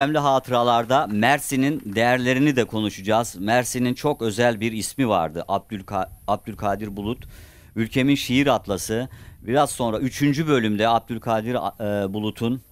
önemli hatıralarda Mersin'in değerlerini de konuşacağız. Mersin'in çok özel bir ismi vardı. Abdülka Abdülkadir Bulut. Ülkemin şiir atlası. Biraz sonra 3. bölümde Abdülkadir e, Bulut'un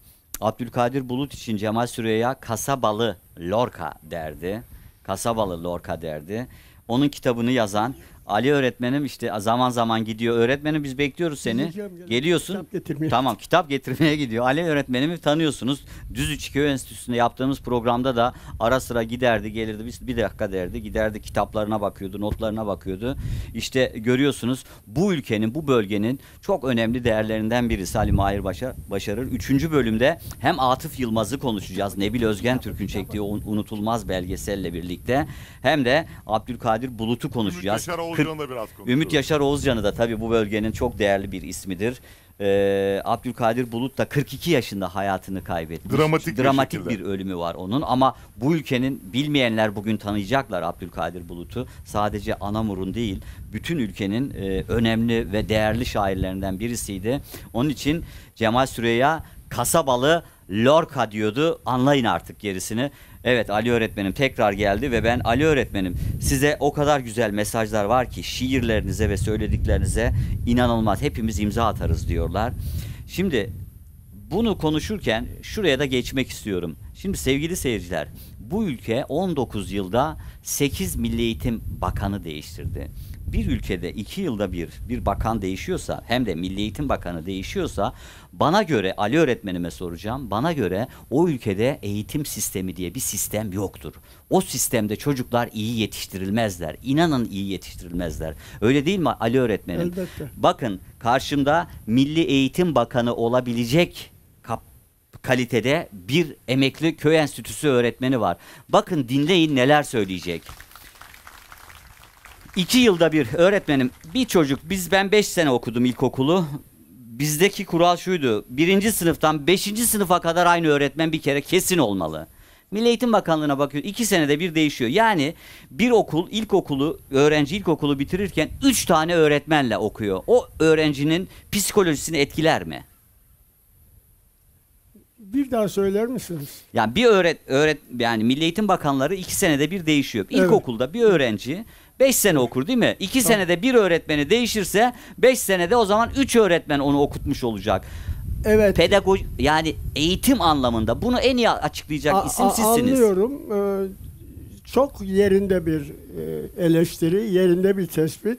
Abdülkadir Bulut için Cemal Süreyya kasabalı Lorca derdi. Kasabalı Lorca derdi. Onun kitabını yazan Ali öğretmenim işte zaman zaman gidiyor. Öğretmenim biz bekliyoruz seni. Gideceğim. Geliyorsun. Kitap getirmeye. Tamam kitap getirmeye gidiyor. Ali öğretmenimi tanıyorsunuz. Düzüçi Köy Enstitüsü'nde yaptığımız programda da ara sıra giderdi gelirdi. Bir, bir dakika derdi. Giderdi kitaplarına bakıyordu, notlarına bakıyordu. İşte görüyorsunuz bu ülkenin, bu bölgenin çok önemli değerlerinden birisi Ali Mahir Başar, Başarır. Üçüncü bölümde hem Atıf Yılmaz'ı konuşacağız. Nebil Özgen Türk'ün çektiği o unutulmaz belgeselle birlikte. Hem de Abdülkadir Bulut'u konuşacağız. Yaşar Oğuzcan'ı da biraz. Ümit Yaşar Oğuzcan'ı da tabii bu bölgenin çok değerli bir ismidir. Ee, Abdülkadir Bulut da 42 yaşında hayatını kaybetmiş. Dramatik bir Dramatik şekilde. bir ölümü var onun ama bu ülkenin bilmeyenler bugün tanıyacaklar Abdülkadir Bulut'u. Sadece Anamur'un değil, bütün ülkenin e, önemli ve değerli şairlerinden birisiydi. Onun için Cemal Süreyya kasabalı Lorca diyordu. Anlayın artık gerisini. Evet Ali öğretmenim tekrar geldi ve ben Ali öğretmenim size o kadar güzel mesajlar var ki şiirlerinize ve söylediklerinize inanılmaz hepimiz imza atarız diyorlar. Şimdi bunu konuşurken şuraya da geçmek istiyorum. Şimdi sevgili seyirciler bu ülke 19 yılda 8 Milli Eğitim Bakanı değiştirdi. Bir ülkede 2 yılda bir bir bakan değişiyorsa hem de Milli Eğitim Bakanı değişiyorsa bana göre Ali öğretmenime soracağım. Bana göre o ülkede eğitim sistemi diye bir sistem yoktur. O sistemde çocuklar iyi yetiştirilmezler. İnanın iyi yetiştirilmezler. Öyle değil mi Ali öğretmenim? Elbette. Bakın karşımda Milli Eğitim Bakanı olabilecek kalitede bir emekli köy enstitüsü öğretmeni var. Bakın dinleyin neler söyleyecek. İki yılda bir öğretmenim bir çocuk biz ben beş sene okudum ilkokulu. Bizdeki kural şuydu. Birinci sınıftan beşinci sınıfa kadar aynı öğretmen bir kere kesin olmalı. Milli Eğitim Bakanlığı'na bakıyor. iki senede bir değişiyor. Yani bir okul ilkokulu öğrenci ilkokulu bitirirken üç tane öğretmenle okuyor. O öğrencinin psikolojisini etkiler mi? Bir daha söyler misiniz? Yani bir öğret öğret yani Milli Eğitim Bakanları iki senede bir değişiyor. Evet. İlkokulda bir öğrenci 5 sene okur değil mi? 2 senede bir öğretmeni değişirse 5 senede o zaman 3 öğretmen onu okutmuş olacak. Evet. Pedagog yani eğitim anlamında bunu en iyi açıklayacak a- isim a- sizsiniz. Anlıyorum. Ee, çok yerinde bir e, eleştiri, yerinde bir tespit.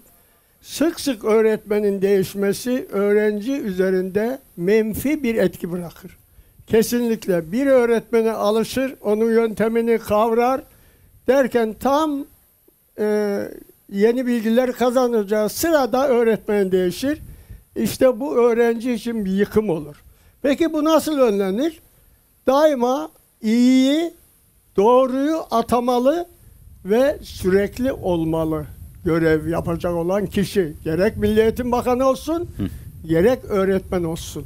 Sık sık öğretmenin değişmesi öğrenci üzerinde menfi bir etki bırakır. Kesinlikle bir öğretmene alışır, onun yöntemini kavrar derken tam e, yeni bilgiler kazanacağı sırada öğretmen değişir. İşte bu öğrenci için bir yıkım olur. Peki bu nasıl önlenir? Daima iyiyi, doğruyu atamalı ve sürekli olmalı görev yapacak olan kişi. Gerek Milli Eğitim Bakanı olsun, gerek öğretmen olsun.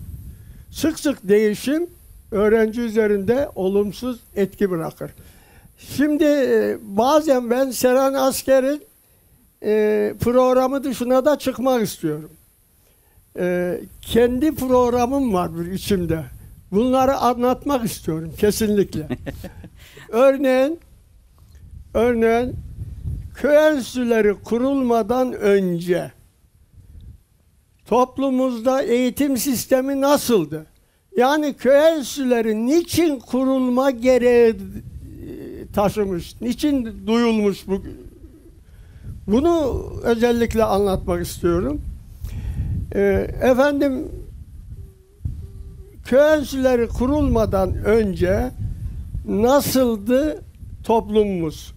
Sık sık değişim öğrenci üzerinde olumsuz etki bırakır. Şimdi e, bazen ben Seren Asker'in e, programı dışına da çıkmak istiyorum. E, kendi programım var bir içimde. Bunları anlatmak istiyorum kesinlikle. örneğin örneğin köy enstitüleri kurulmadan önce toplumumuzda eğitim sistemi nasıldı? Yani köy enstitüleri niçin kurulma gereği taşımış, niçin duyulmuş bu? Bunu özellikle anlatmak istiyorum. Ee, efendim köy kurulmadan önce nasıldı toplumumuz?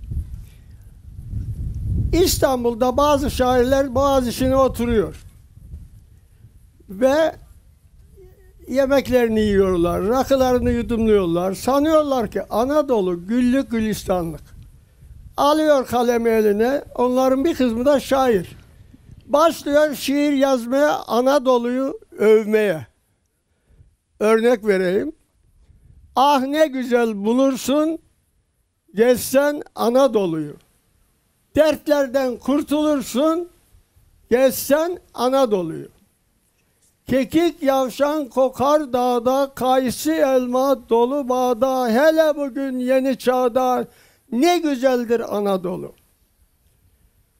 İstanbul'da bazı şairler Boğaziçi'ne oturuyor. Ve yemeklerini yiyorlar, rakılarını yudumluyorlar. Sanıyorlar ki Anadolu güllük gülistanlık. Alıyor kalemi eline, onların bir kısmı da şair. Başlıyor şiir yazmaya, Anadolu'yu övmeye. Örnek vereyim. Ah ne güzel bulursun, gezsen Anadolu'yu. Dertlerden kurtulursun, gezsen Anadolu'yu. Kekik yavşan kokar dağda, kayısı elma dolu bağda, hele bugün yeni çağda ne güzeldir Anadolu.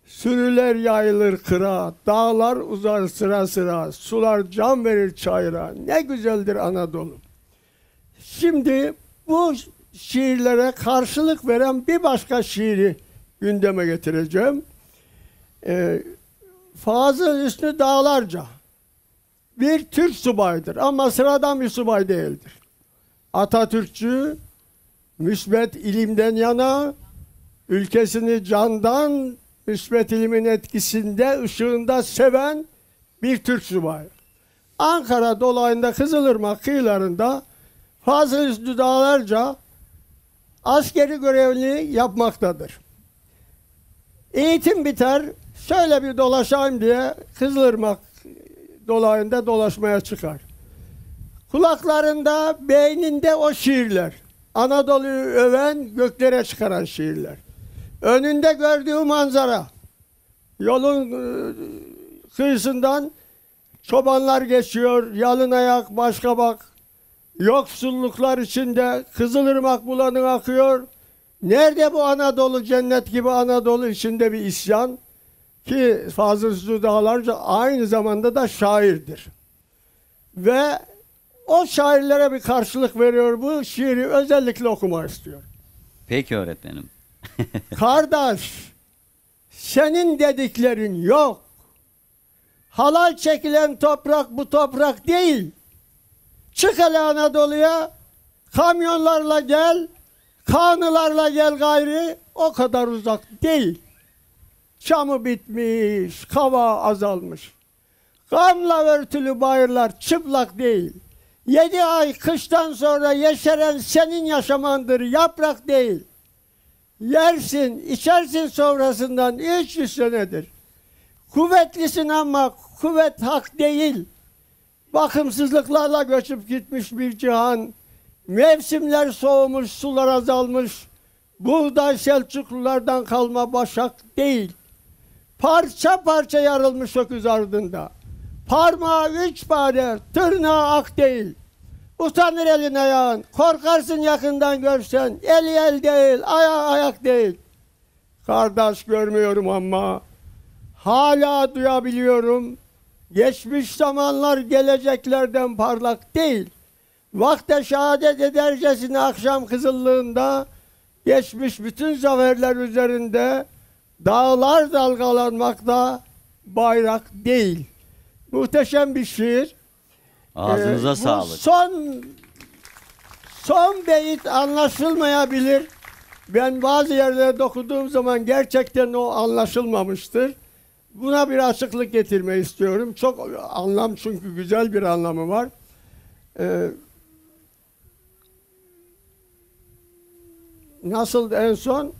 Sürüler yayılır kıra, dağlar uzar sıra sıra, sular can verir çayıra, ne güzeldir Anadolu. Şimdi bu şiirlere karşılık veren bir başka şiiri gündeme getireceğim. Ee, Fazıl Hüsnü Dağlarca bir Türk subaydır ama sıradan bir subay değildir. Atatürkçü, müsbet ilimden yana, ülkesini candan müsbet ilimin etkisinde, ışığında seven bir Türk subayı. Ankara dolayında Kızılırmak kıyılarında Fazıl Hüsnü Dağlarca askeri görevli yapmaktadır. Eğitim biter, şöyle bir dolaşayım diye Kızılırmak dolayında dolaşmaya çıkar. Kulaklarında, beyninde o şiirler. Anadolu'yu öven, göklere çıkaran şiirler. Önünde gördüğü manzara. Yolun e, kıyısından çobanlar geçiyor, yalın ayak, başka bak. Yoksulluklar içinde Kızılırmak bulanık akıyor. Nerede bu Anadolu cennet gibi Anadolu içinde bir isyan ki Fazıl Hüsnü Dağlarca aynı zamanda da şairdir. Ve o şairlere bir karşılık veriyor bu şiiri özellikle okumak istiyor. Peki öğretmenim. Kardeş senin dediklerin yok. Halal çekilen toprak bu toprak değil. Çık hele Anadolu'ya kamyonlarla gel, kanılarla gel gayri o kadar uzak değil. Çamı bitmiş, kava azalmış. Gamla örtülü bayırlar çıplak değil. Yedi ay kıştan sonra yeşeren senin yaşamandır, yaprak değil. Yersin, içersin sonrasından 300 senedir. Kuvvetlisin ama kuvvet hak değil. Bakımsızlıklarla göçüp gitmiş bir cihan. Mevsimler soğumuş, sular azalmış. Buğday Selçuklulardan kalma başak değil. Parça parça yarılmış öküz ardında. Parmağı üç pare, tırnağı ak değil. Utanır elin ayağın, korkarsın yakından görsen. Eli el değil, ayağı ayak değil. Kardeş görmüyorum ama hala duyabiliyorum. Geçmiş zamanlar geleceklerden parlak değil. Vakte şehadet edercesine akşam kızıllığında geçmiş bütün zaferler üzerinde dağlar dalgalanmakta bayrak değil. Muhteşem bir şiir. Ağzınıza Ee, sağlık. Son son beyit anlaşılmayabilir. Ben bazı yerlerde okuduğum zaman gerçekten o anlaşılmamıştır. Buna bir açıklık getirmeyi istiyorum. Çok anlam çünkü güzel bir anlamı var. Ee, nasıl en son?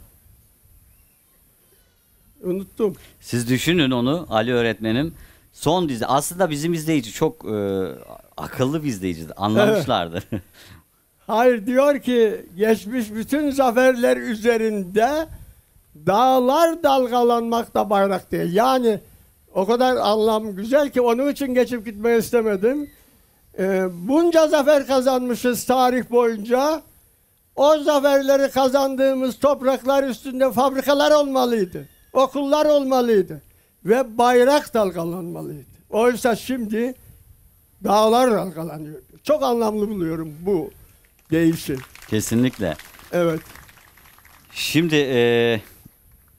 Unuttum. Siz düşünün onu Ali öğretmenim. Son dizi aslında bizim izleyici çok e, akıllı bir izleyicidir. Anlamışlardır. Hayır diyor ki geçmiş bütün zaferler üzerinde dağlar dalgalanmakta bayrak değil. Yani o kadar anlam güzel ki onun için geçip gitmeyi istemedim. Ee, bunca zafer kazanmışız tarih boyunca. O zaferleri kazandığımız topraklar üstünde fabrikalar olmalıydı. Okullar olmalıydı. Ve bayrak dalgalanmalıydı. Oysa şimdi dağlar dalgalanıyor. Çok anlamlı buluyorum bu değişim. Kesinlikle. Evet. Şimdi e,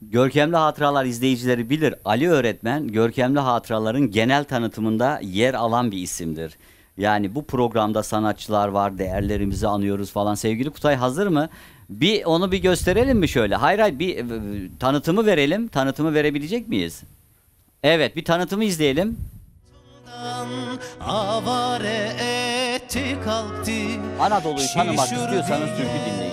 Görkemli Hatıralar izleyicileri bilir. Ali öğretmen Görkemli Hatıraların genel tanıtımında yer alan bir isimdir. Yani bu programda sanatçılar var, değerlerimizi anıyoruz falan. Sevgili Kutay hazır mı? Bir onu bir gösterelim mi şöyle? Hayır hayır bir e, tanıtımı verelim. Tanıtımı verebilecek miyiz? Evet bir tanıtımı izleyelim. avare etti kalktı Anadolu'yu tanımak istiyorsanız türkü dinleyin.